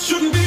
showed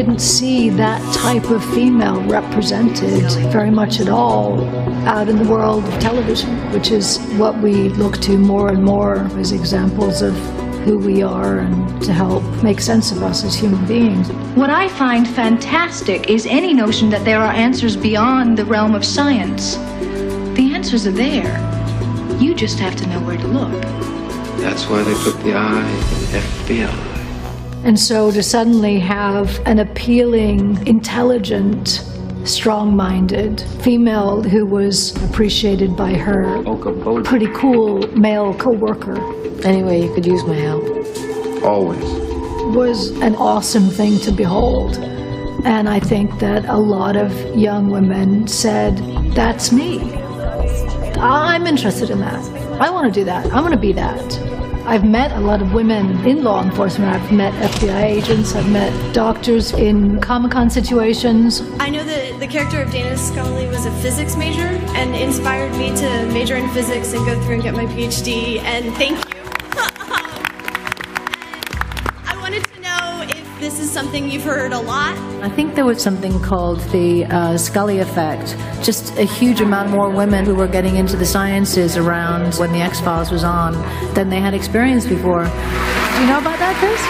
didn't see that type of female represented very much at all out in the world of television, which is what we look to more and more as examples of who we are and to help make sense of us as human beings. What I find fantastic is any notion that there are answers beyond the realm of science. The answers are there. You just have to know where to look. That's why they put the I in FBI. And so to suddenly have an appealing, intelligent, strong minded female who was appreciated by her pretty cool male co worker. Anyway, you could use my help. Always. Was an awesome thing to behold. And I think that a lot of young women said, That's me. I'm interested in that. I want to do that. I want to be that. I've met a lot of women in law enforcement. I've met FBI agents, I've met doctors in Comic Con situations. I know that the character of Dana Scully was a physics major and inspired me to major in physics and go through and get my PhD. And thank you. Something you've heard a lot. I think there was something called the uh, Scully effect. Just a huge amount more women who were getting into the sciences around when the X Files was on than they had experienced before. Do you know about that, Chris?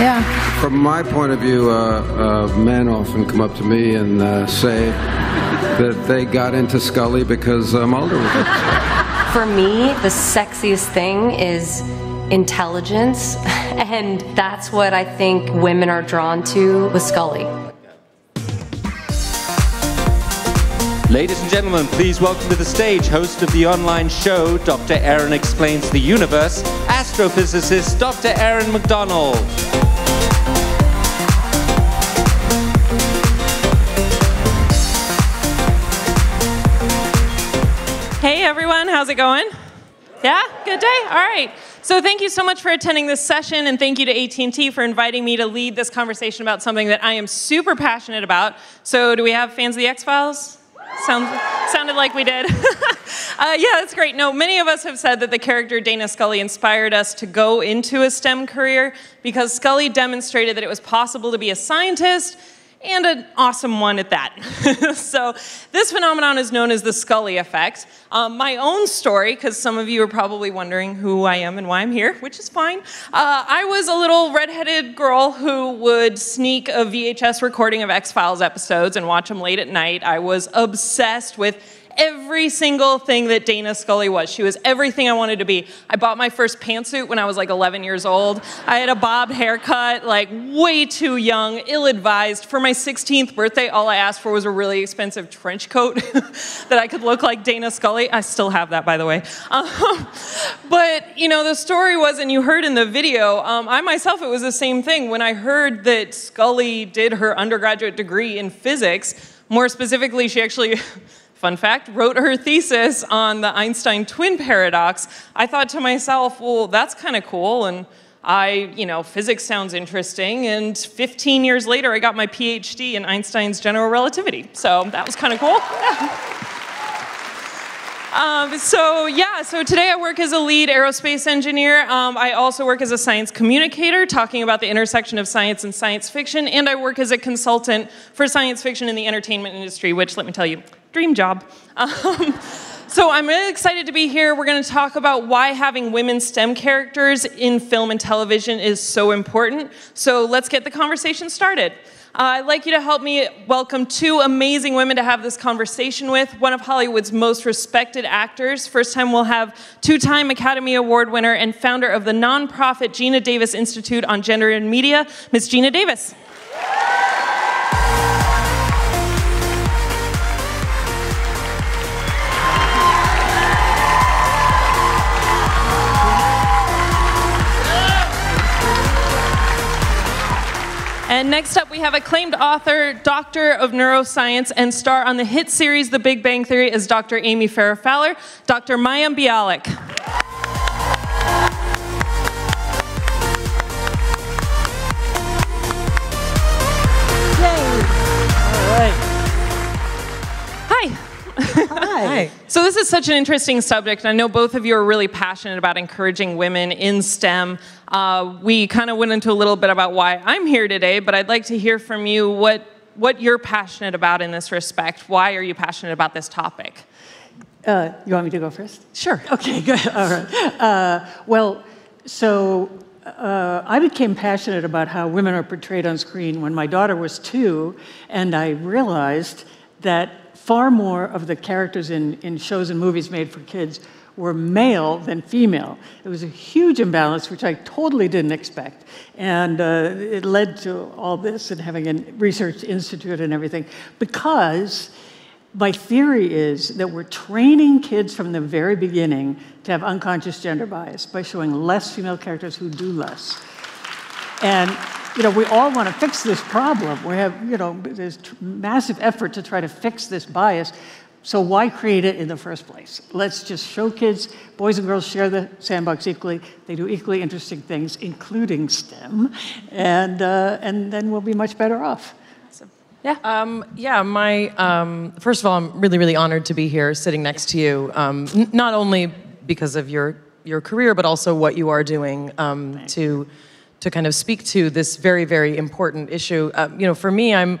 Yeah. From my point of view, uh, uh, men often come up to me and uh, say that they got into Scully because uh, Mulder was For me, the sexiest thing is intelligence, and that's what I think women are drawn to with Scully. Ladies and gentlemen, please welcome to the stage host of the online show, Dr. Erin Explains the Universe, astrophysicist Dr. Erin Macdonald. Hey everyone, how's it going? Yeah, good day? All right. So thank you so much for attending this session and thank you to AT&T for inviting me to lead this conversation about something that I am super passionate about. So do we have fans of the X-Files? Sound, sounded like we did. uh, yeah, that's great. No, many of us have said that the character Dana Scully inspired us to go into a STEM career because Scully demonstrated that it was possible to be a scientist and an awesome one at that. so this phenomenon is known as the Scully effect. Um, my own story, because some of you are probably wondering who I am and why I'm here, which is fine. Uh, I was a little redheaded girl who would sneak a VHS recording of X-Files episodes and watch them late at night. I was obsessed with every single thing that Dana Scully was. She was everything I wanted to be. I bought my first pantsuit when I was like 11 years old. I had a bobbed haircut, like way too young, ill advised. For my 16th birthday, all I asked for was a really expensive trench coat that I could look like Dana Scully. I still have that, by the way. Um, but, you know, the story was, and you heard in the video, um, I myself, it was the same thing. When I heard that Scully did her undergraduate degree in physics, more specifically, she actually fun fact, wrote her thesis on the Einstein twin paradox, I thought to myself, well, that's kind of cool. And I, you know, physics sounds interesting. And 15 years later, I got my PhD in Einstein's general relativity. So that was kind of cool. Um, so yeah, so today I work as a lead aerospace engineer. Um, I also work as a science communicator, talking about the intersection of science and science fiction, and I work as a consultant for science fiction in the entertainment industry, which, let me tell you, dream job. Um, so I'm really excited to be here. We're going to talk about why having women STEM characters in film and television is so important. So let's get the conversation started. Uh, I'd like you to help me welcome two amazing women to have this conversation with. One of Hollywood's most respected actors. First time we'll have two time Academy Award winner and founder of the nonprofit Geena Davis Institute on Gender and Media, Ms. Geena Davis. And next up, we have acclaimed author, doctor of neuroscience, and star on the hit series The Big Bang Theory as Dr. Amy Farrah Fowler, Dr. Mayim Bialik. So this is such an interesting subject, and I know both of you are really passionate about encouraging women in STEM. Uh, we kind of went into a little bit about why I'm here today, but I'd like to hear from you what what you're passionate about in this respect. Why are you passionate about this topic? Uh, you want me to go first? Sure. Okay, good. All right. Uh, well, so uh, I became passionate about how women are portrayed on screen when my daughter was two, and I realized that far more of the characters in, in shows and movies made for kids were male than female. It was a huge imbalance, which I totally didn't expect. And uh, it led to all this and having a research institute and everything, because my theory is that we're training kids from the very beginning to have unconscious gender bias by showing less female characters who do less. And you know, we all want to fix this problem. We have, you know, there's massive effort to try to fix this bias. So why create it in the first place? Let's just show kids, boys and girls share the sandbox equally. They do equally interesting things, including STEM, and uh, and then we'll be much better off. Yeah. Um, yeah. My um, first of all, I'm really, really honored to be here, sitting next to you. Um, n- not only because of your your career, but also what you are doing um, to to kind of speak to this very, very important issue. Uh, you know, for me, I'm.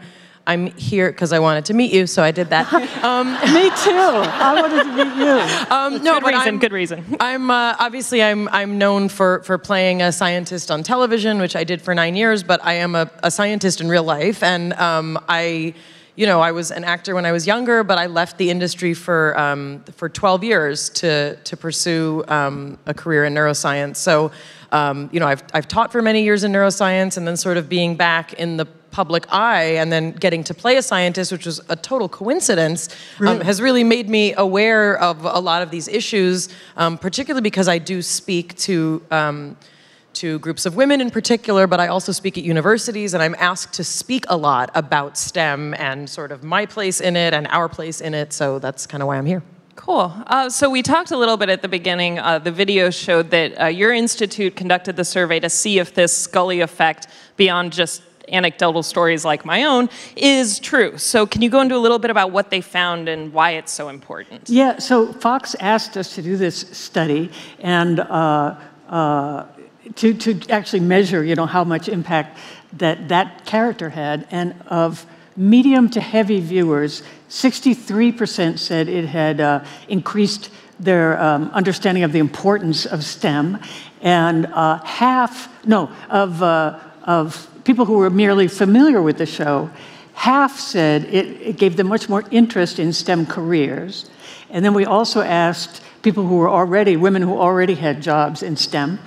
I'm here because I wanted to meet you, so I did that. Um, Me too. I wanted to meet you. um, no, good but reason. I'm, good reason. I'm uh, obviously I'm I'm known for for playing a scientist on television, which I did for nine years. But I am a, a scientist in real life, and um, I, you know, I was an actor when I was younger, but I left the industry for um, for 12 years to to pursue um, a career in neuroscience. So, um, you know, I've I've taught for many years in neuroscience, and then sort of being back in the public eye and then getting to play a scientist, which was a total coincidence, um, has really made me aware of a lot of these issues, um, particularly because I do speak to. To groups of women in particular, but I also speak at universities, and I'm asked to speak a lot about STEM and sort of my place in it and our place in it. So that's kind of why I'm here. Cool. Uh, so we talked a little bit at the beginning. Uh, the video showed that uh, your institute conducted the survey to see if this Scully effect, beyond just anecdotal stories like my own, is true. So can you go into a little bit about what they found and why it's so important? Yeah, so Fox asked us to do this study and uh, uh, to, to actually measure, you know, how much impact that that character had. And of medium to heavy viewers, 63% said it had uh, increased their um, understanding of the importance of STEM, and uh, half, no, of, uh, of people who were merely familiar with the show, half said it, it gave them much more interest in STEM careers. And then we also asked people who were already, women who already had jobs in STEM,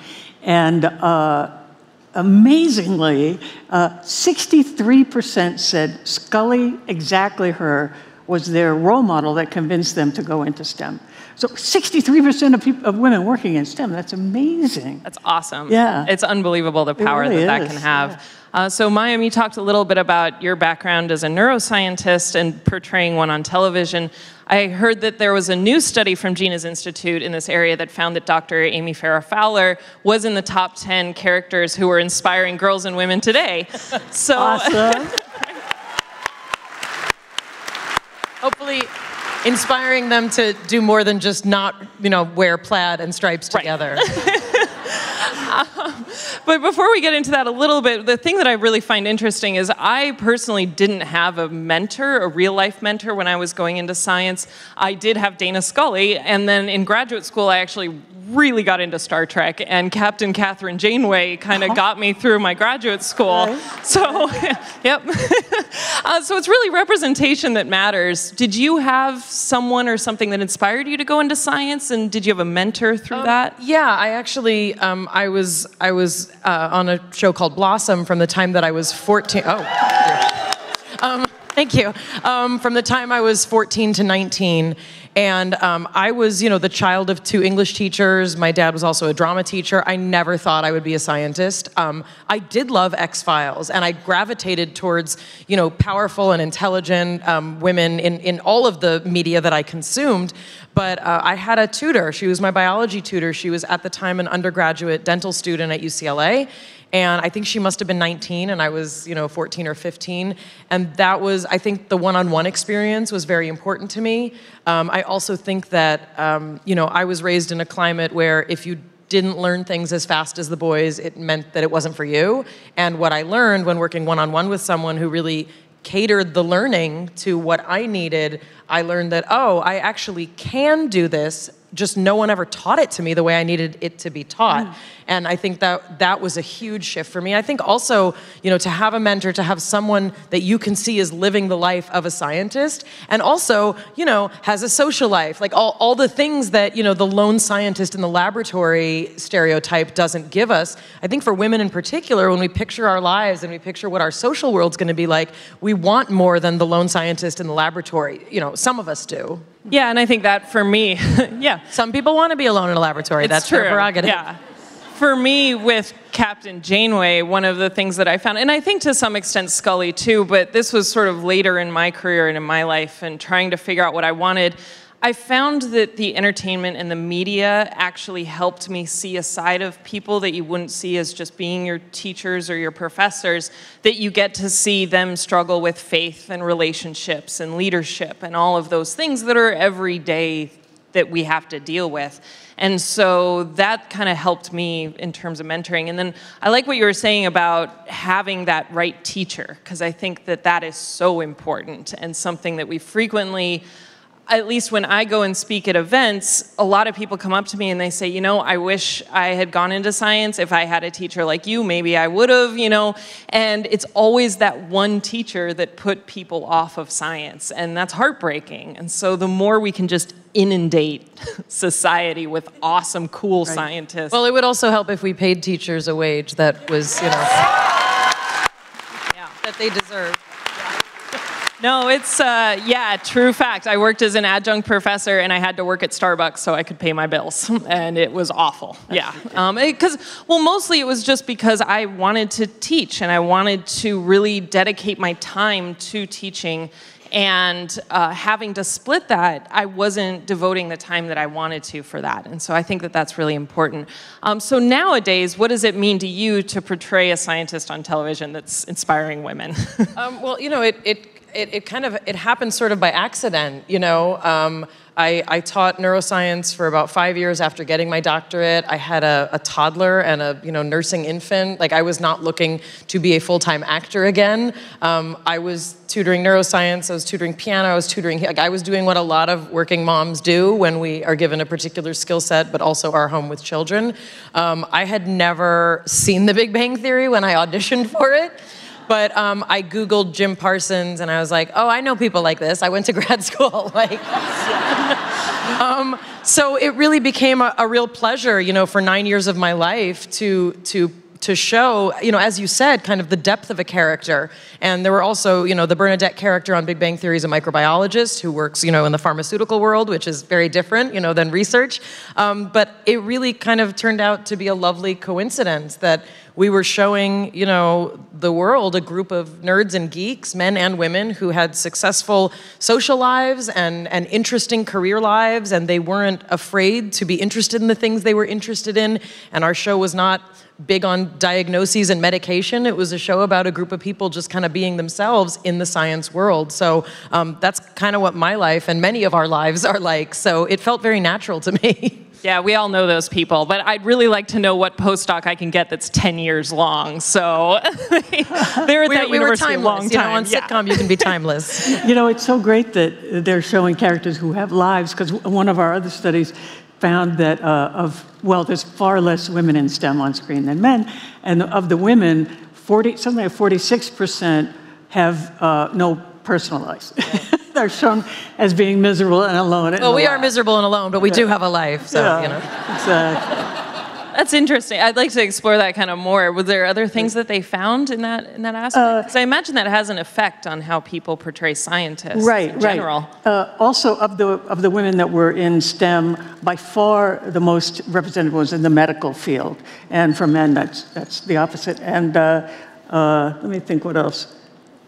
and uh, amazingly, uh, 63% said Scully, exactly her, was their role model that convinced them to go into STEM. So 63% of, people, of women working in STEM, that's amazing. That's awesome. Yeah. It's unbelievable the power really that that is, can have. Uh, so, Mayim, you talked a little bit about your background as a neuroscientist and portraying one on television. I heard that there was a new study from Geena's Institute in this area that found that Dr. Amy Farrah Fowler was in the top 10 characters who were inspiring girls and women today. So, Awesome. Hopefully, inspiring them to do more than just not, you know, wear plaid and stripes together. Um, but before we get into that a little bit, the thing that I really find interesting is I personally didn't have a mentor, a real life mentor, when I was going into science. I did have Dana Scully, and then in graduate school, I actually really got into Star Trek, and Captain Kathryn Janeway kind of got me through my graduate school. Right. So, yep. uh, so it's really representation that matters. Did you have someone or something that inspired you to go into science, and did you have a mentor through that? Yeah, I actually, um, I was, I was uh, on a show called Blossom from the time that I was 14. Oh, um, thank you. Um, from the time I was 14 to 19. And um, I was, you know, the child of two English teachers. My dad was also a drama teacher. I never thought I would be a scientist. Um, I did love X Files, and I gravitated towards, you know, powerful and intelligent um, women in, in all of the media that I consumed. But uh, I had a tutor. She was my biology tutor. She was at the time an undergraduate dental student at UCLA and I think she must have been 19 and I was, you know, 14 or 15. And that was, I think the one-on-one experience was very important to me. Um, I also think that, um, you know, I was raised in a climate where if you didn't learn things as fast as the boys, it meant that it wasn't for you. And what I learned when working one-on-one with someone who really catered the learning to what I needed, I learned that, oh, I actually can do this just no one ever taught it to me the way I needed it to be taught. Mm. And I think that that was a huge shift for me. I think also, you know, to have a mentor, to have someone that you can see is living the life of a scientist and also, you know, has a social life, like all, all the things that, you know, the lone scientist in the laboratory stereotype doesn't give us. I think for women in particular, when we picture our lives and we picture what our social world's gonna be like, we want more than the lone scientist in the laboratory. You know, some of us do. Yeah, and I think that for me, yeah. Some people want to be alone in a laboratory. It's That's true. their prerogative. Yeah. For me, with Captain Janeway, one of the things that I found, and I think to some extent Scully too, but this was sort of later in my career and in my life and trying to figure out what I wanted. I found that the entertainment and the media actually helped me see a side of people that you wouldn't see as just being your teachers or your professors, that you get to see them struggle with faith and relationships and leadership and all of those things that are everyday that we have to deal with. And so that kind of helped me in terms of mentoring. And then I like what you were saying about having that right teacher, because I think that that is so important and something that we frequently at least when I go and speak at events, a lot of people come up to me and they say, you know, I wish I had gone into science. If I had a teacher like you, maybe I would have, you know. And it's always that one teacher that put people off of science, and that's heartbreaking. And so the more we can just inundate society with awesome, cool right. scientists. Well, it would also help if we paid teachers a wage that was, you know, yeah. that they deserve. No, it's, uh, yeah, true fact. I worked as an adjunct professor and I had to work at Starbucks so I could pay my bills. And it was awful. Yeah. Because, um, well, mostly it was just because I wanted to teach and I wanted to really dedicate my time to teaching. And uh, having to split that, I wasn't devoting the time that I wanted to for that. And so I think that that's really important. Um, so nowadays, what does it mean to you to portray a scientist on television that's inspiring women? um, well, you know, it, it it, it kind of it happened sort of by accident you know? Um, I, I, taught neuroscience for about five years after getting my doctorate. I had a, a, toddler and a you know nursing infant. Like i was not looking to be a full-time actor again. Um, i was tutoring neuroscience i was tutoring piano i was tutoring like i was doing what a lot of working moms do when we are given a particular skill set but also are home with children. Um, i had never seen the big bang theory when i auditioned for it but um, I Googled Jim Parsons and I was like, oh, I know people like this. I went to grad school. like, um, so it really became a, a, real pleasure, you know, for nine years of my life to to to show, you know, as you said, kind of the depth of a character. And there were also, you know, the Bernadette character on Big Bang Theory is a microbiologist who works, you know, in the pharmaceutical world, which is very different, you know, than research. Um, but it really kind of turned out to be a lovely coincidence that we were showing, you know, the world a group of nerds and geeks, men and women, who had successful social lives and, and interesting career lives, and they weren't afraid to be interested in the things they were interested in. And our show was not big on diagnoses and medication. It was a show about a group of people just kind of being themselves in the science world. So um, that's kind of what my life and many of our lives are like. So it felt very natural to me. Yeah, we all know those people, but I'd really like to know what postdoc I can get that's 10 years long. So they're at we, that we university were long timeless. You know, time. on Yeah. sitcom, you can be timeless. You know, it's so great that they're showing characters who have lives because one of our other studies found that uh, of well, there's far less women in STEM on screen than men, and of the women, 40 something like 46 percent have uh, no personal lives. they're shown as being miserable and alone. well, the we are miserable and alone, but we do have a life. So Yeah, you know. exactly. That's interesting. I'd like to explore that kind of more. Were there other things that they found in that in that aspect? Because I imagine that has an effect on how people portray scientists right, in general. Right. Uh, also, of the of the women that were in STEM, by far the most represented was in the medical field, and for men, that's that's the opposite. And uh, uh, let me think, what else?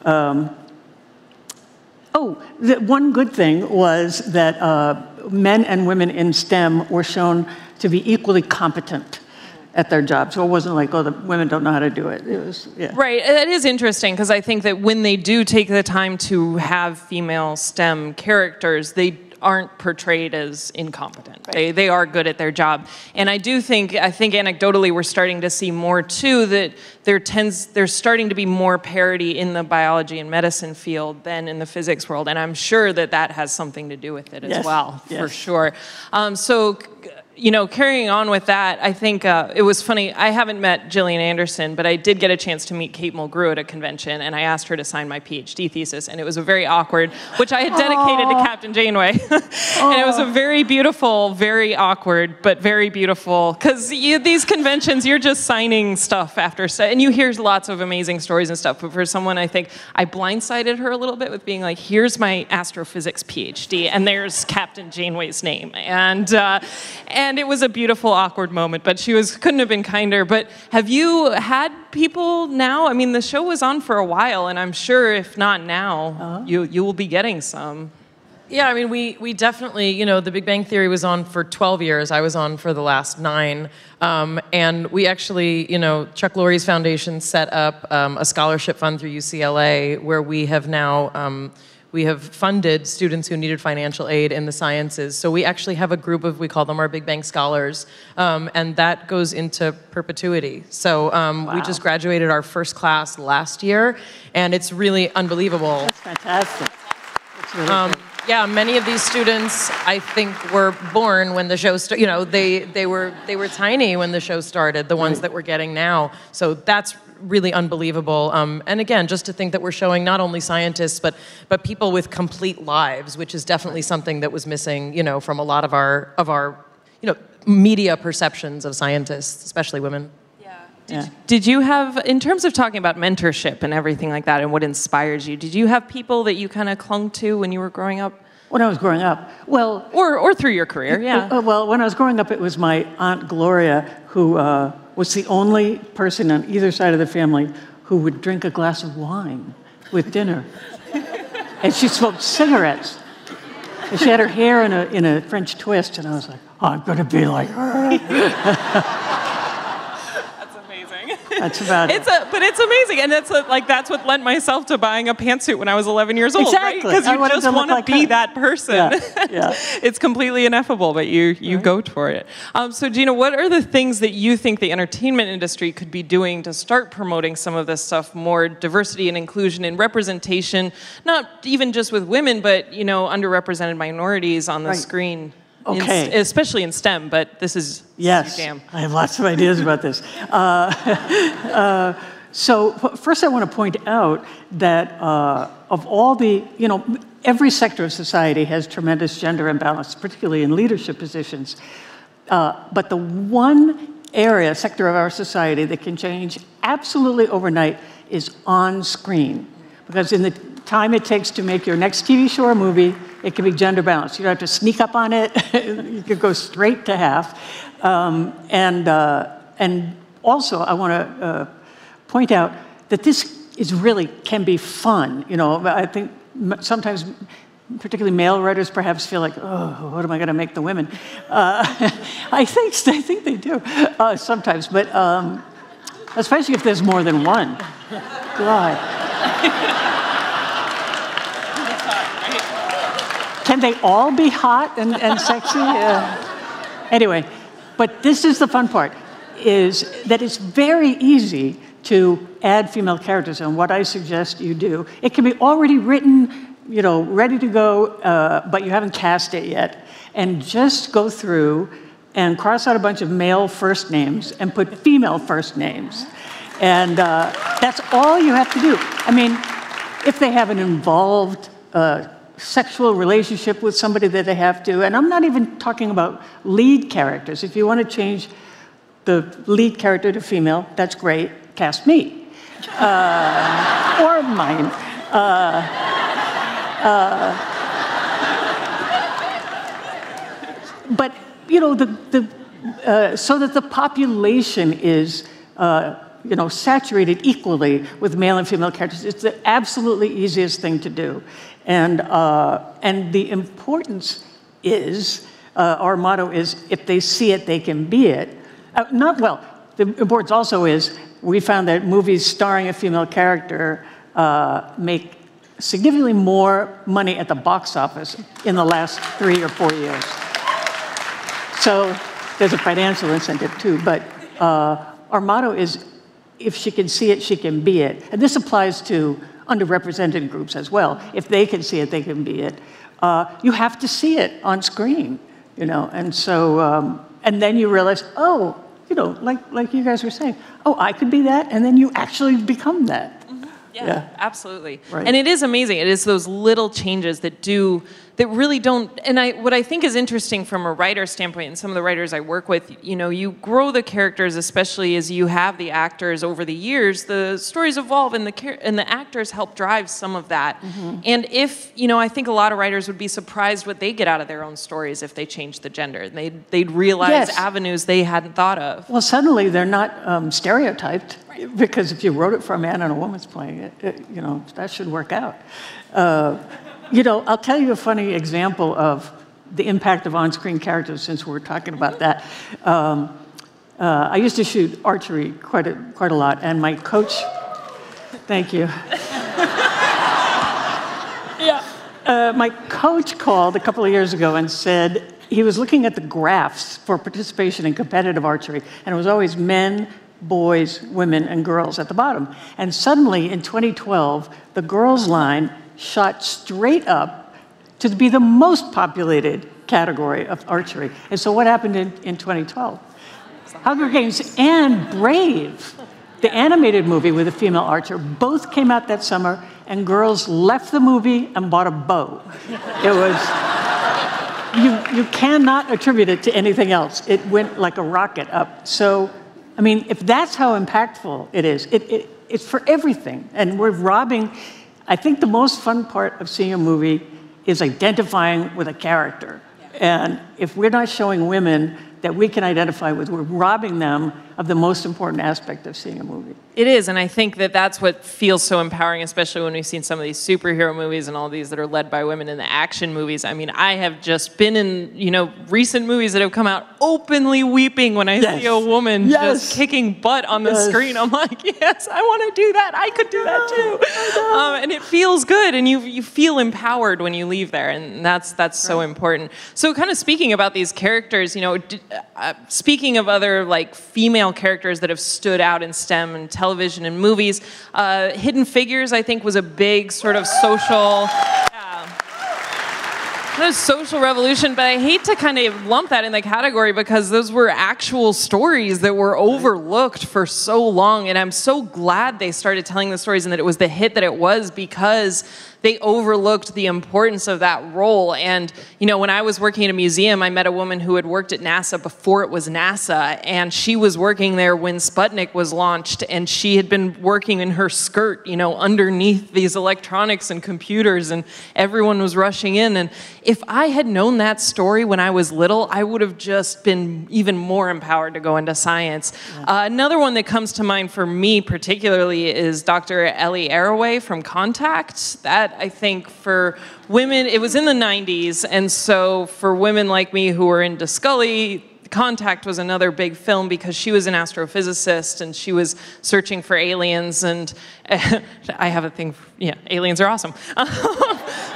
Um, oh, the, one good thing was that uh, men and women in STEM were shown to be equally competent at their job. So it wasn't like, oh, the women don't know how to do it. It was, yeah. Right. It is interesting because I think that when they do take the time to have female STEM characters, they aren't portrayed as incompetent. They, they are good at their job. And I do think, I think anecdotally, we're starting to see more too that there tends, there's starting to be more parity in the biology and medicine field than in the physics world. And I'm sure that that has something to do with it as Yes, well, for sure. Um, so, you know, carrying on with that, I think uh, it was funny. I haven't met Gillian Anderson, but I did get a chance to meet Kate Mulgrew at a convention, and I asked her to sign my PhD thesis, and it was a very awkward, which I had dedicated to Captain Janeway, and it was a very beautiful, very awkward, but very beautiful. Because these conventions, you're just signing stuff after, stu- and you hear lots of amazing stories and stuff. But for someone, I think I blindsided her a little bit with being like, "Here's my astrophysics PhD, and there's Captain Janeway's name," and uh, and it was a beautiful, awkward moment. But she was couldn't have been kinder. But have you had people now? I mean, the show was on for a while, and I'm sure if not now, you you will be getting some. Yeah, I mean, we, we definitely, you know, The Big Bang Theory was on for 12 years. I was on for the last nine. Um, and we actually, you know, Chuck Lorre's foundation set up um, a scholarship fund through UCLA where we have now. Um, we have funded students who needed financial aid in the sciences. So we actually have a group of, we call them our Big Bang Scholars, um, and that goes into perpetuity. So um, we just graduated our first class last year, and it's really unbelievable. That's fantastic. That's really Um. Yeah, many of these students, I think, were born when the show started. You know, they they were they were tiny when the show started. The ones that we're getting now. So that's really unbelievable. Um, and again, just to think that we're showing not only scientists but but people with complete lives, which is definitely something that was missing. You know, from a lot of our of our you know media perceptions of scientists, especially women. Yeah. Did you have, in terms of talking about mentorship and everything like that, and what inspires you? Did you have people that you kind of clung to when you were growing up, When I was growing up, well, or or through your career? Yeah. Uh, well, when I was growing up, it was my Aunt Gloria who uh, was the only person on either side of the family who would drink a glass of wine with dinner. and she smoked cigarettes. And she had her hair in a, in a French twist, and I was like, oh, I'm going to be like her. That's about it. It's a, but it's amazing, and that's a, like that's what lent myself to buying a pantsuit when I was 11 years old. Exactly. Because I you just want to like be her. that person. Yeah, yeah. it's completely ineffable, but you you go for it. Um, so, Geena, what are the things that you think the entertainment industry could be doing to start promoting some of this stuff, more diversity and inclusion and representation, not even just with women, but you know, underrepresented minorities on the Right. screen. In Okay. st- especially in STEM, but this is Yes, jam. I have lots of ideas about this. Uh, uh, so first, I want to point out that uh, of all the, you know, every sector of society has tremendous gender imbalance, particularly in leadership positions. Uh, but the one area, sector of our society that can change absolutely overnight is on screen. Because in the time it takes to make your next TV show or movie, it can be gender balanced. You don't have to sneak up on it. you could go straight to half. Um, and, uh, and also, I want to uh, point out that this is really can be fun. You know, I think sometimes particularly male writers perhaps feel like, oh, what am I going to make the women? Uh, I think I think they do uh, sometimes, but um, especially if there's more than one. God. Can they all be hot and, and sexy? Uh, anyway, but this is the fun part, is that it's very easy to add female characters, and what I suggest you do, it can be already written, you know, ready to go, uh, but you haven't cast it yet, and just go through and cross out a bunch of male first names and put female first names. And uh, that's all you have to do. I mean, if they have an involved uh, sexual relationship with somebody that they have to, and I'm not even talking about lead characters. If you want to change the lead character to female, that's great cast me uh, or mine. Uh, uh, but you know, the, the, uh, so that the population is uh, you know, saturated equally with male and female characters. It's the absolutely easiest thing to do. And, uh, and the importance is, uh, our motto is, if they see it, they can be it. Uh, not, well, the importance also is we found that movies starring a female character uh, make significantly more money at the box office in the last three or four years. So there's a financial incentive too, but uh, our motto is if she can see it, she can be it. And this applies to underrepresented groups as well. If they can see it, they can be it. Uh, you have to see it on screen, you know, and so, um, and then you realize, oh, you know, like, like you guys were saying, oh, I could be that, and then you actually become that. Mm-hmm. Yeah, yeah, absolutely. Right. And it is amazing. It is those little changes that do that really don't and I what I think is interesting from a writer standpoint and some of the writers I work with, you know, you grow the characters especially as you have the actors over the years, the stories evolve and the and the actors help drive some of that. Mm-hmm. And if, you know, I think a lot of writers would be surprised what they get out of their own stories if they change the gender. They'd they'd realize yes. avenues they hadn't thought of. Well, suddenly they're not um, stereotyped because if you wrote it for a man and a woman's playing it, it you know, that should work out. Uh, you know, I'll tell you a funny example of the impact of on screen characters since we're talking about that. Um, uh, I used to shoot archery quite a, quite a lot, and my coach, thank you. yeah. Uh, my coach called a couple of years ago and said he was looking at the graphs for participation in competitive archery, and it was always men, boys, women, and girls at the bottom. And suddenly in 2012, the girls' line shot straight up to be the most populated category of archery. And so, what happened in, in 2012? Hunger Games and Brave, the animated movie with a female archer, both came out that summer, and girls left the movie and bought a bow. It was. You, you cannot attribute it to anything else. It went like a rocket up. So, I mean, if that's how impactful it is, it, it, it's for everything. And we're robbing I think the most fun part of seeing a movie is identifying with a character. Yeah. And if we're not showing women that we can identify with, we're robbing them of the most important aspect of seeing a movie. It is, and I think that that's what feels so empowering, especially when we've seen some of these superhero movies and all these that are led by women in the action movies. I mean, I have just been in, you know, recent movies that have come out openly weeping when I yes. see a woman yes. just kicking butt on the yes. screen. I'm like, yes, I want to do that. I could do that too. Um, and it feels good, and you you feel empowered when you leave there, and that's that's so important. So, kind of speaking about these characters, you know, uh, speaking of other like female characters that have stood out in STEM and television and movies. Uh, Hidden Figures, I think, was a big sort of social. a social revolution, but I hate to kind of lump that in the category because those were actual stories that were overlooked for so long. And I'm so glad they started telling the stories and that it was the hit that it was because they overlooked the importance of that role. And, you know, when I was working at a museum, I met a woman who had worked at NASA before it was NASA, and she was working there when Sputnik was launched, and she had been working in her skirt, you know, underneath these electronics and computers, and everyone was rushing in. And if I had known that story when I was little, I would have just been even more empowered to go into science. Uh, another one that comes to mind for me particularly is Dr. Ellie Arroway from Contact. That I think for women, it was in the 90s, and so for women like me who were into Scully, Contact was another big film because she was an astrophysicist and she was searching for aliens. And I have a thing, for, yeah, aliens are awesome, um,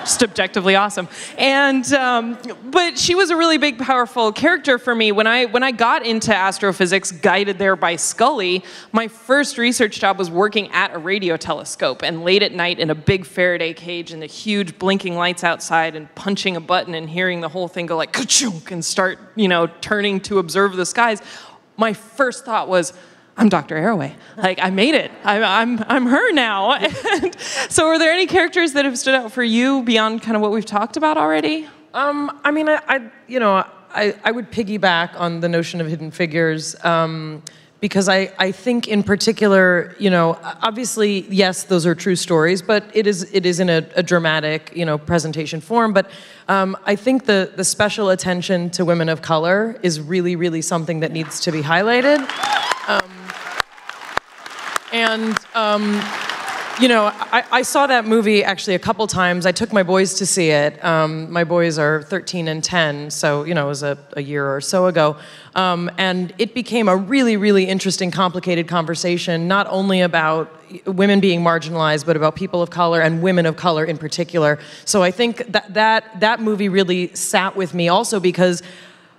just objectively awesome. And um, but she was a really big, powerful character for me when I when I got into astrophysics, guided there by Scully. My first research job was working at a radio telescope and late at night in a big Faraday cage and the huge blinking lights outside and punching a button and hearing the whole thing go like ka and start, you know, turning to observe the skies, my first thought was, I'm Dr. Arroway. Like, I made it. I, am I'm, I'm her now. And so, are there any characters that have stood out for you beyond kind of what we've talked about already? Um, I mean, I, I, you know, I, I would piggyback on the notion of hidden figures. Um, because I, I think in particular, you know, obviously, yes, those are true stories, but it is it is in a, a dramatic, you know, presentation form. But um, I think the the special attention to women of color is really, really something that needs to be highlighted. And um, you know, I, I, saw that movie actually a couple times. I took my boys to see it. Um, my boys are 13 and 10, so, you know, it was a, a year or so ago. Um, and it became a really, really interesting, complicated conversation, not only about women being marginalized, but about people of color and women of color in particular. So I think that that, that movie really sat with me also because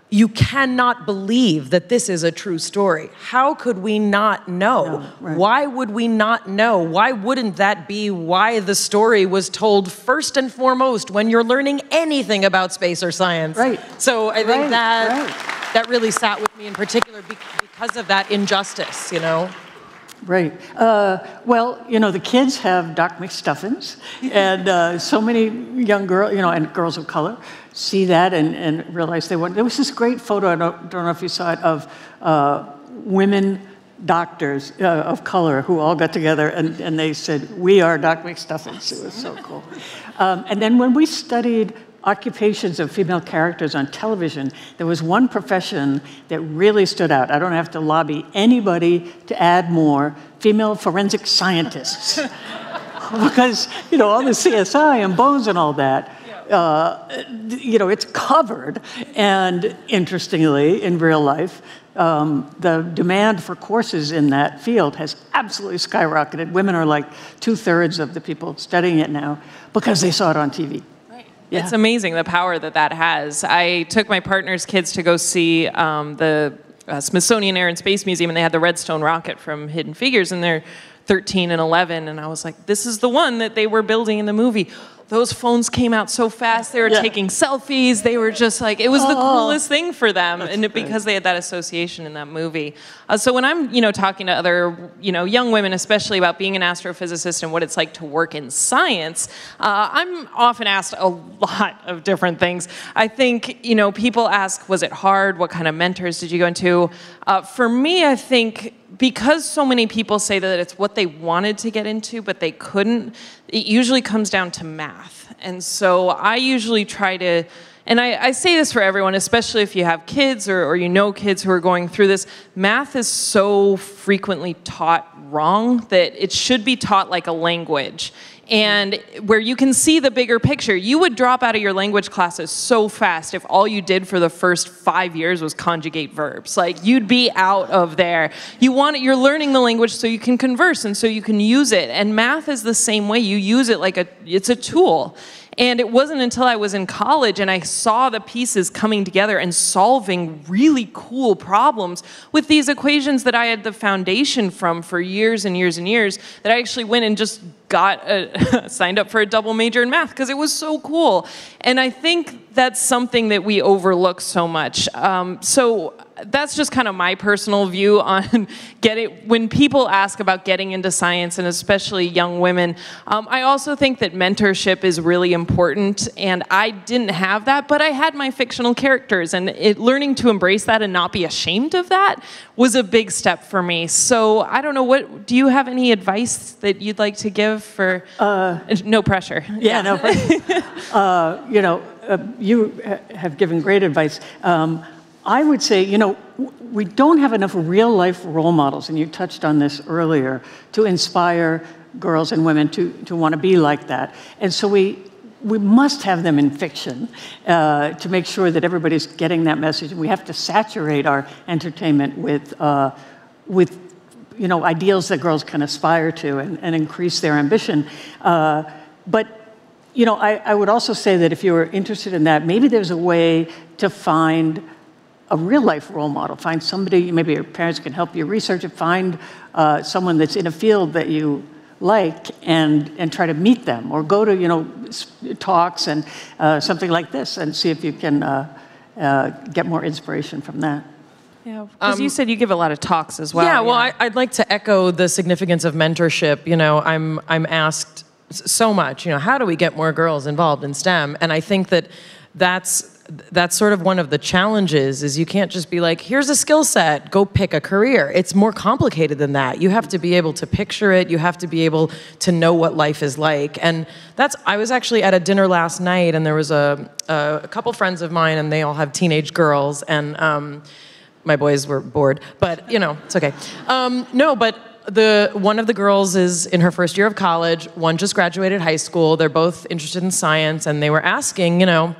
you cannot believe that this is a true story. How could we not know? No, right. Why would we not know? Why wouldn't that be why the story was told first and foremost when you're learning anything about space or science? Right. So I think right, that right. that really sat with me in particular because of that injustice, you know. Right. Uh, well, you know, the kids have Doc McStuffins, and uh, so many young girls, you know, and girls of color see that and, and realize they want. There was this great photo, I don't, don't know if you saw it, of uh, women doctors uh, of color who all got together and, and they said, We are Doc McStuffins. It was so cool. Um, and then when we studied occupations of female characters on television, there was one profession that really stood out. I don't have to lobby anybody to add more female forensic scientists. because, you know, all the CSI and bones and all that. Uh, you know, it's covered. And interestingly, in real life, um, the demand for courses in that field has absolutely skyrocketed. Women are like two thirds of the people studying it now because they saw it on TV. Yeah. It's amazing the power that that has. I took my partner's kids to go see um, the uh, Smithsonian Air and Space Museum, and they had the Redstone rocket from Hidden Figures, and they're 13 and 11, and I was like, this is the one that they were building in the movie those phones came out so fast. They were yeah. taking selfies. They were just like it was oh, the coolest thing for them, and it, because they had that association in that movie. Uh, so when I'm you know talking to other you know young women, especially about being an astrophysicist and what it's like to work in science, uh, I'm often asked a lot of different things. I think you know people ask, was it hard? What kind of mentors did you go into? Uh, for me, I think because so many people say that it's what they wanted to get into but they couldn't, it usually comes down to math. And so I usually try to, and I, I say this for everyone, especially if you have kids or, or you know kids who are going through this, math is so frequently taught wrong that it should be taught like a language and where you can see the bigger picture. You would drop out of your language classes so fast if all you did for the first five years was conjugate verbs. Like you'd be out of there. You want it, you're learning the language so you can converse and so you can use it. And math is the same way. You use it like a it's a tool. And it wasn't until I was in college and I saw the pieces coming together and solving really cool problems with these equations that I had the foundation from for years and years and years that I actually went and just got a, signed up for a double major in math because it was so cool. And I think that's something that we overlook so much. Um, so that's just kind of my personal view on getting when people ask about getting into science and especially young women um, i also think that mentorship is really important and i didn't have that but i had my fictional characters and it, learning to embrace that and not be ashamed of that was a big step for me so i don't know what do you have any advice that you'd like to give for uh, no pressure yeah, yeah. no pressure. uh, you know uh, you have given great advice um, I would say, you know, we don't have enough real life role models, and you touched on this earlier, to inspire girls and women to, to want to be like that. And so we, we must have them in fiction uh, to make sure that everybody's getting that message. We have to saturate our entertainment with, uh, with you know, ideals that girls can aspire to and, and increase their ambition. Uh, but you know, I, I would also say that if you were interested in that, maybe there's a way to find a real life role model. Find somebody, maybe your parents can help you research it, find uh, someone that's in a field that you like and, and try to meet them or go to, you know, talks and uh, something like this and see if you can uh, uh get more inspiration from that. Yeah, because um, you said you give a lot of talks as well. Yeah, well, yeah. I, would like to echo the significance of mentorship. You know, I'm I'm asked so much. You know, how do we get more girls involved in STEM? And I think that that's that's sort of one of the challenges is you can't just be like here's a skill set go pick a career. It's more complicated than that. You have to be able to picture it. You have to be able to know what life is like. And that's i was actually at a dinner last night and there was a, a, couple friends of mine and they all have teenage girls and um, my boys were bored but you know it's okay. Um, no but the one of the girls is in her first year of college. One just graduated high school. They're both interested in science and they were asking you know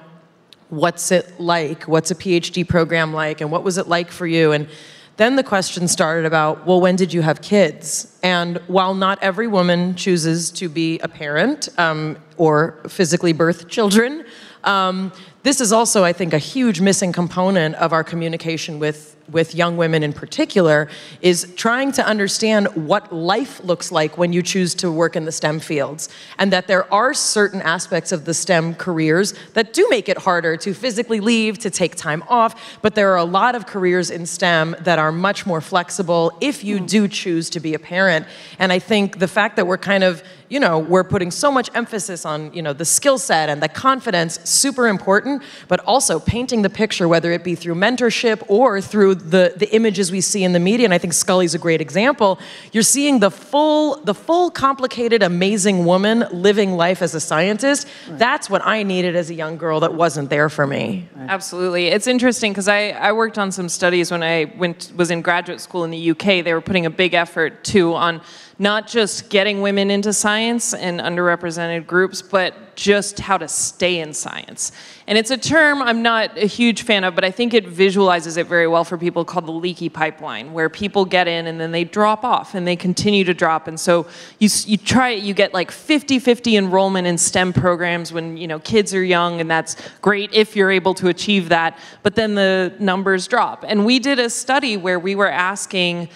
what's it like? What's a PhD program like? And what was it like for you? And then the question started about, well, when did you have kids? And while not every woman chooses to be a parent um, or physically birth children, um, this is also, I think, a huge missing component of our communication with with young women in particular is trying to understand what life looks like when you choose to work in the STEM fields and that there are certain aspects of the STEM careers that do make it harder to physically leave to take time off but there are a lot of careers in STEM that are much more flexible if you do choose to be a parent. And I think the fact that we're kind of you know, we're putting so much emphasis on, you know, the skill set and the confidence, super important, but also painting the picture, whether it be through mentorship or through the, the images we see in the media, and I think Scully's a great example. You're seeing the full, the full complicated, amazing woman living life as a scientist. Right. That's what I needed as a young girl that wasn't there for me. Right. Absolutely. It's interesting because I, I worked on some studies when I went was in graduate school in the UK. They were putting a big effort too on not just getting women into science and underrepresented groups, but just how to stay in science. And it's a term I'm not a huge fan of, but I think it visualizes it very well for people called the leaky pipeline, where people get in and then they drop off and they continue to drop. And so you, you try it, you get like 50-50 enrollment in STEM programs when you know kids are young, and that's great if you're able to achieve that. But then the numbers drop. And we did a study where we were asking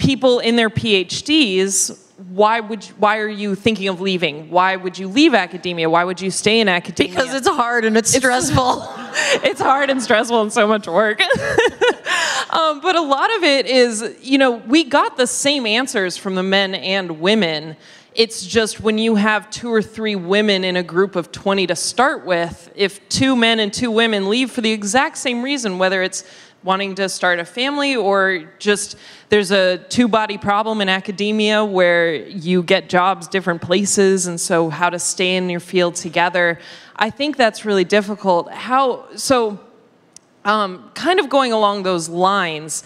people in their PhDs, why would you, why are you thinking of leaving? Why would you leave academia? Why would you stay in academia? Because it's hard and it's stressful. It's, it's hard and stressful and so much work. um, but a lot of it is, you know, we got the same answers from the men and women. It's just when you have two or three women in a group of 20 to start with, if two men and two women leave for the exact same reason, whether it's wanting to start a family or just there's a two body problem in academia where you get jobs different places and so how to stay in your field together i think that's really difficult how so um, kind of going along those lines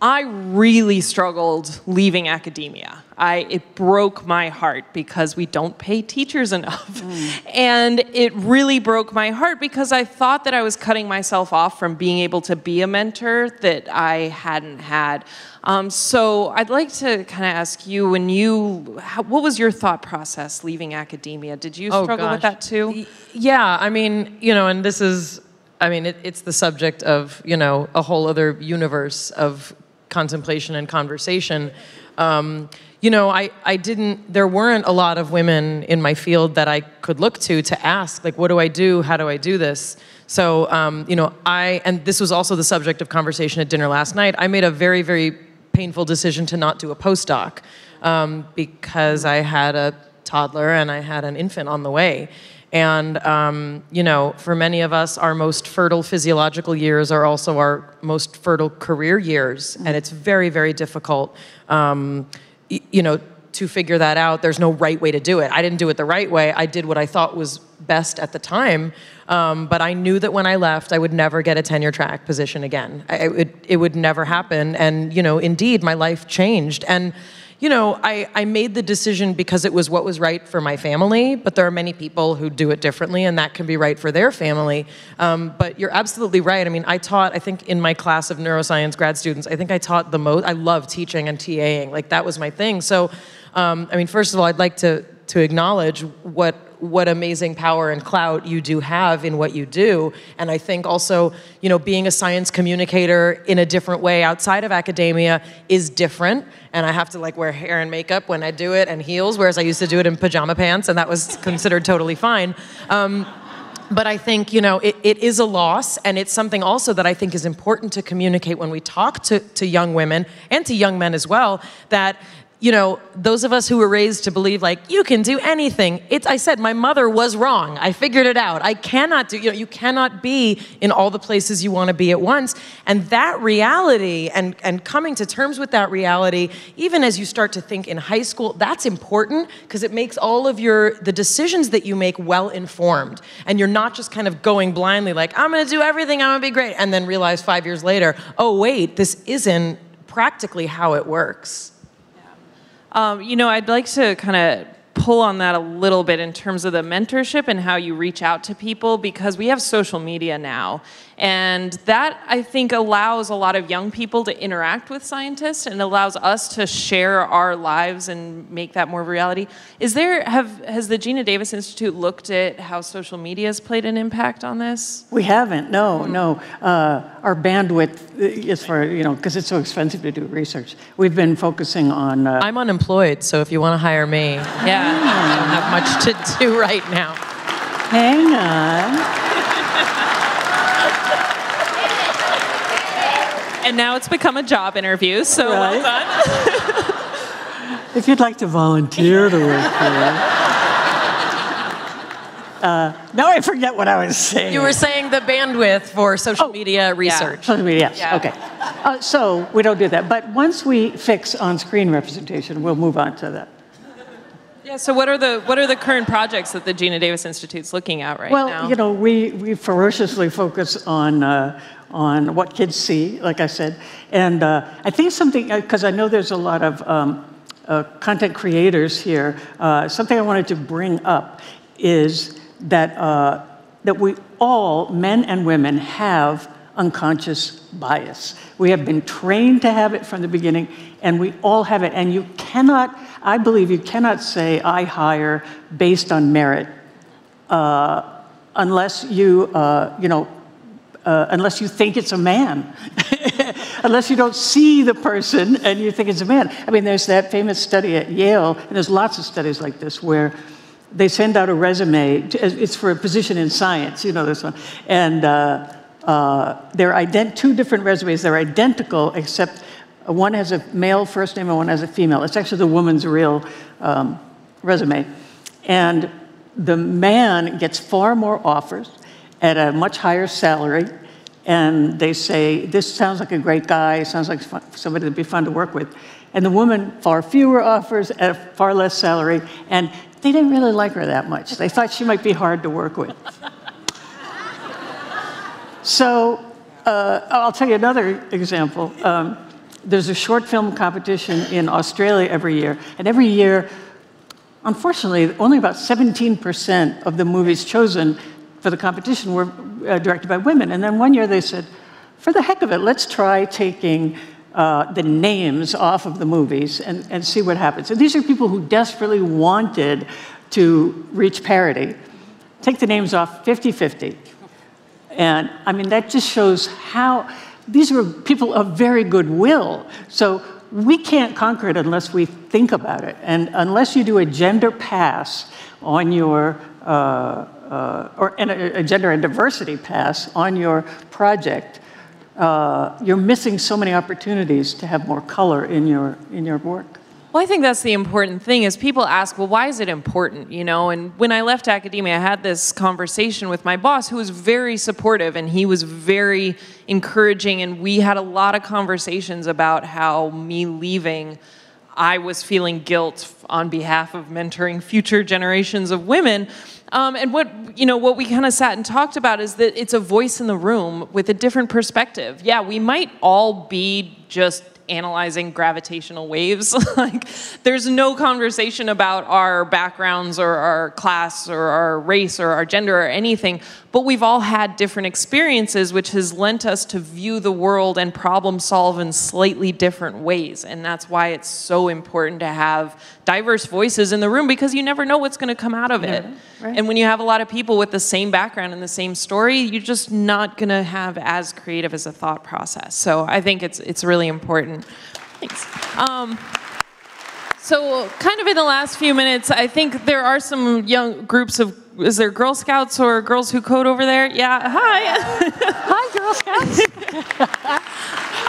I really struggled leaving academia. I, it broke my heart because we don't pay teachers enough. Mm. And it really broke my heart because I thought that I was cutting myself off from being able to be a mentor that I hadn't had. Um, so I'd like to kind of ask you when you, how, what was your thought process leaving academia? Did you oh, struggle with that too? Yeah, I mean, you know, and this is I mean, it, it's the subject of you know a whole other universe of contemplation and conversation. Um, you know, I, I didn't, there weren't a lot of women in my field that I could look to to ask, like, what do I do? How do I do this? So, um, you know, I, and this was also the subject of conversation at dinner last night, I made a very, very painful decision to not do a postdoc um, because I had a toddler and I had an infant on the way. And, um, you know, for many of us, our most fertile physiological years are also our most fertile career years. And it's very, very difficult, um, you know, to figure that out. There's no right way to do it. I didn't do it the right way. I did what I thought was best at the time. Um, but I knew that when I left, I would never get a tenure track position again. I, it, it would never happen. And, you know, indeed, my life changed. And, you know, I, I made the decision because it was what was right for my family, but there are many people who do it differently, and that can be right for their family. Um, but you're absolutely right. I mean, I taught, I think in my class of neuroscience grad students, I think I taught the most, I love teaching and TAing. Like, that was my thing. So, um, I mean, first of all, I'd like to, to acknowledge what what amazing power and clout you do have in what you do. And I think also, you know, being a science communicator in a different way outside of academia is different. And I have to like wear hair and makeup when I do it and heels, whereas I used to do it in pajama pants, and that was considered totally fine. Um, but I think, you know, it, it is a loss, and it's something also that I think is important to communicate when we talk to, to young women and to young men as well, that you know, those of us who were raised to believe like you can do anything. It's I said my mother was wrong. I figured it out. I cannot do you know you cannot be in all the places you want to be at once. And that reality and and coming to terms with that reality even as you start to think in high school, that's important because it makes all of your the decisions that you make well informed. And you're not just kind of going blindly like I'm going to do everything, I'm going to be great and then realize 5 years later, "Oh wait, this isn't practically how it works." Um, you know, I'd like to kind of pull on that a little bit in terms of the mentorship and how you reach out to people because we have social media now. And that, I think, allows a lot of young people to interact with scientists and allows us to share our lives and make that more of a reality. Is there, have, has the Geena Davis Institute looked at how social media has played an impact on this? We haven't, no, no. Uh, our bandwidth is for, you know, because it's so expensive to do research. We've been focusing on. Uh, I'm unemployed, so if you want to hire me, yeah, I don't have much to do right now. Hang on. And now it's become a job interview, so well done. if you'd like to volunteer to work here. Uh, now I forget what I was saying. You were saying the bandwidth for social media research. Yeah. Social media, yes. Yeah. Okay. Uh, so we don't do that. But once we fix on-screen representation, we'll move on to that. Yeah. So what are the what are the current projects that the Geena Davis Institute's looking at right well, now? Well, you know, we we ferociously focus on. Uh, on what kids see, like I said. And uh, I think something, because I know there's a lot of um, uh, content creators here, uh, something I wanted to bring up is that, uh, that we all, men and women, have unconscious bias. We have been trained to have it from the beginning, and we all have it. And you cannot, I believe, you cannot say, I hire based on merit. Uh, unless you, uh, you know, uh, unless you think it's a man. unless you don't see the person and you think it's a man. I mean, there's that famous study at Yale, and there's lots of studies like this where they send out a resume. To, it's for a position in science, you know this one. And uh, uh, they're ident- two different resumes. They're identical, except one has a male first name and one has a female. It's actually the woman's real um, resume. And the man gets far more offers at a much higher salary, and they say, This sounds like a great guy, sounds like somebody that'd be fun to work with. And the woman, far fewer offers at a far less salary, and they didn't really like her that much. They thought she might be hard to work with. so, uh, I'll tell you another example. Um, there's a short film competition in Australia every year, and every year, unfortunately, only about 17% of the movies chosen for the competition were uh, directed by women. And then one year they said, for the heck of it, let's try taking uh, the names off of the movies and, and see what happens. And these are people who desperately wanted to reach parity. Take the names off 50 50. And I mean, that just shows how these were people of very good will. So we can't conquer it unless we think about it. And unless you do a gender pass on your, uh, uh, or and a, a, gender and diversity pass on your project, uh, you're missing so many opportunities to have more color in your, in your work. Well, I think that's the important thing is people ask, well, why is it important? You know, and when I left academia, I had this conversation with my boss who was very supportive and he was very encouraging. And we had a lot of conversations about how me leaving, I was feeling guilt on behalf of mentoring future generations of women. Um, and what you know, what we kind of sat and talked about is that it's a voice in the room with a different perspective. Yeah, we might all be just analyzing gravitational waves. like, there's no conversation about our backgrounds or our class or our race or our gender or anything, but we've all had different experiences, which has lent us to view the world and problem solve in slightly different ways. And that's why it's so important to have diverse voices in the room because you never know what's going to come out of it. right. And when you have a lot of people with the same background and the same story, you're just not going to have as creative as a thought process. So I think it's it's really important. Thanks. Um, so, kind of in the last few minutes, I think there are some young groups of. Is there Girl Scouts or girls who code over there? Yeah. Hi. Hi, Girl Scouts.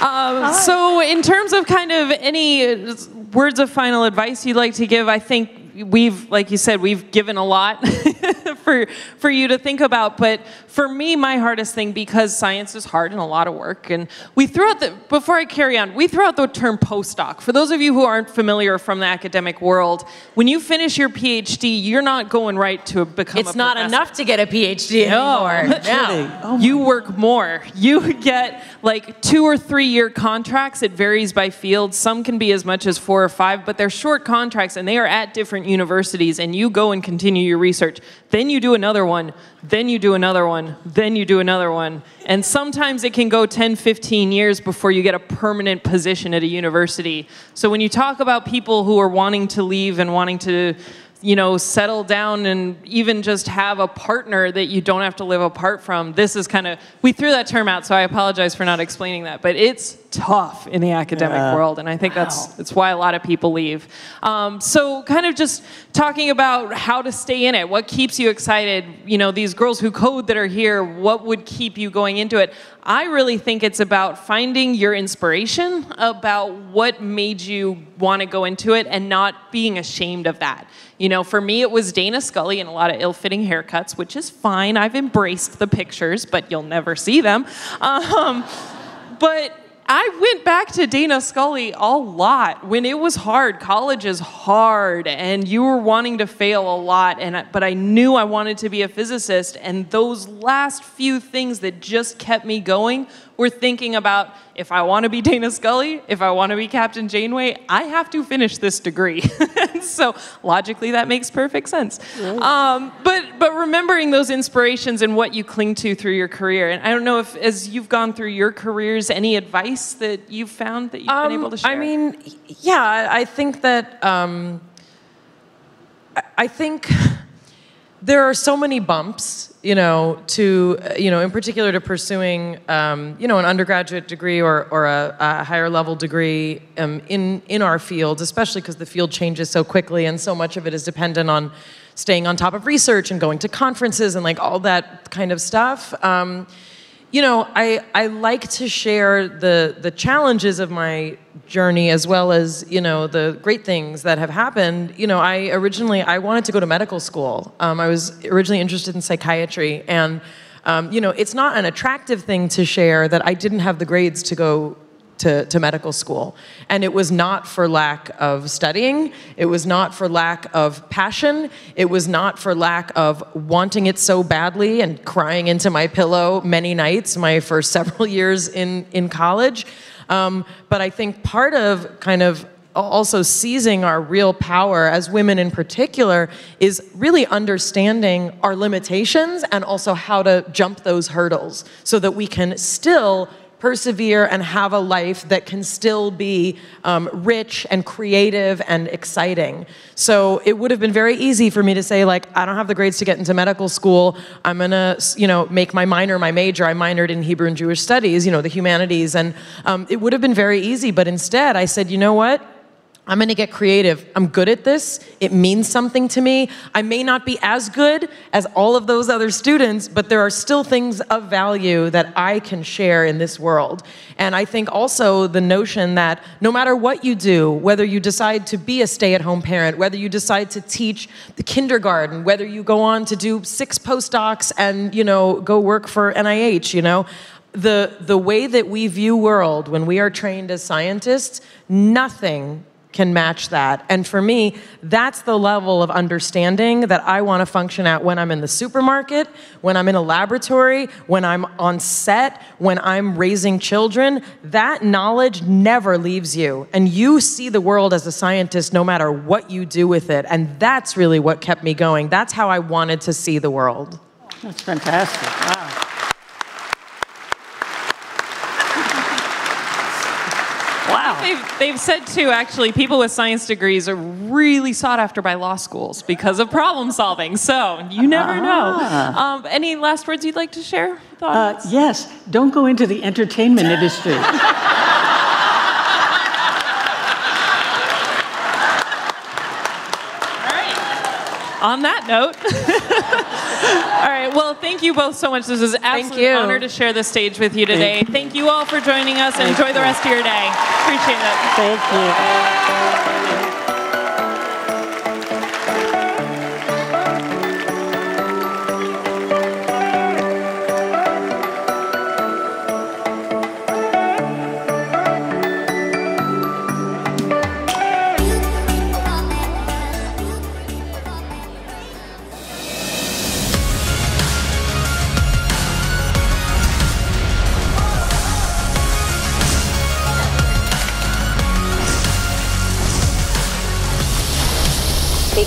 um, so, in terms of kind of any words of final advice you'd like to give, I think we've, like you said, we've given a lot for for you to think about. But for me, my hardest thing because science is hard and a lot of work, and we threw out the before I carry on, we threw out the term postdoc. For those of you who aren't familiar from the academic world, when you finish your PhD, you're not going right to become. It's not professor. enough to get a PhD no. anymore. No. Oh you work more. You get like two or three year contracts. It varies by field. Some can be as much as four or five, but they're short contracts and they are at different universities. And you go and continue your research. Then you do another one. Then you do another one. Then you do another one. And sometimes it can go 10, 15 years before you get a permanent position at a university. So when you talk about people who are wanting to leave and wanting to you know, settle down and even just have a partner that you don't have to live apart from. This is kind of, we threw that term out, so I apologize for not explaining that, but it's tough in the academic yeah. world, and I think wow. that's, that's why a lot of people leave. Um, so, kind of just talking about how to stay in it, what keeps you excited, you know, these girls who code that are here, what would keep you going into it? I really think it's about finding your inspiration, about what made you want to go into it, and not being ashamed of that. You know, for me, it was Dana Scully and a lot of ill fitting haircuts, which is fine. I've embraced the pictures, but you'll never see them. Um, but I went back to Dana Scully a lot when it was hard. College is hard, and you were wanting to fail a lot. And but I knew I wanted to be a physicist, and those last few things that just kept me going were thinking about if I want to be Dana Scully, if I want to be Captain Janeway, I have to finish this degree. so logically, that makes perfect sense. Um, but but remembering those inspirations and what you cling to through your career, and I don't know if as you've gone through your careers, any advice that you've found that you've um, been able to share. I mean, yeah, I think that um, I think there are so many bumps, you know, to, you know, in particular to pursuing, um, you know, an undergraduate degree or, or a, a higher level degree um, in, in our field, especially because the field changes so quickly and so much of it is dependent on staying on top of research and going to conferences and like all that kind of stuff. Um, you know, I, I like to share the, the challenges of my journey as well as, you know, the great things that have happened. You know, I originally, I wanted to go to medical school. Um, I was originally interested in psychiatry and, um, you know, it's not an attractive thing to share that I didn't have the grades to go to, to medical school. And it was not for lack of studying, it was not for lack of passion, it was not for lack of wanting it so badly and crying into my pillow many nights my first several years in, in college. Um, but I think part of kind of also seizing our real power as women in particular is really understanding our limitations and also how to jump those hurdles so that we can still persevere and have a life that can still be um, rich and creative and exciting. So it would have been very easy for me to say, like, I don't have the grades to get into medical school. I'm gonna, you know, make my minor my major. I minored in Hebrew and Jewish studies, you know, the humanities, and um, it would have been very easy. But instead, I said, you know what? I'm going to get creative. I'm good at this. It means something to me. I may not be as good as all of those other students, but there are still things of value that I can share in this world. And I think also the notion that no matter what you do, whether you decide to be a stay at home parent, whether you decide to teach the kindergarten, whether you go on to do six postdocs and, you know, go work for NIH, you know, the, the way that we view world when we are trained as scientists, nothing can match that. And for me, that's the level of understanding that I want to function at when I'm in the supermarket, when I'm in a laboratory, when I'm on set, when I'm raising children. That knowledge never leaves you. And you see the world as a scientist no matter what you do with it. And that's really what kept me going. That's how I wanted to see the world. That's fantastic. Wow. Wow. They've, said too, actually, people with science degrees are really sought after by law schools because of problem solving. So you never Ah. know. Um, any last words you'd like to share? Uh, yes, don't go into the entertainment industry. On that note, all right. Well, thank you both so much. This is absolutely you. an honor to share the stage with you today. Thank you all for joining us, and Thank enjoy the rest of your day. Appreciate it. Thank you.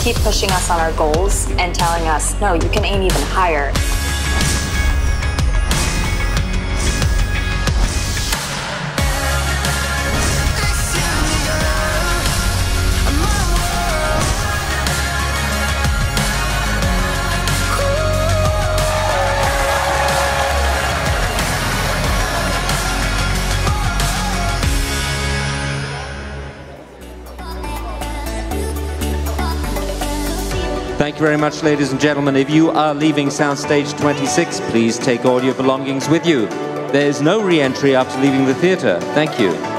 Keep pushing us on our goals and telling us, no, you can aim even higher. Thank you very much, ladies and gentlemen. If you are leaving Soundstage 26, please take all your belongings with you. There is no re-entry after leaving the theatre. Thank you.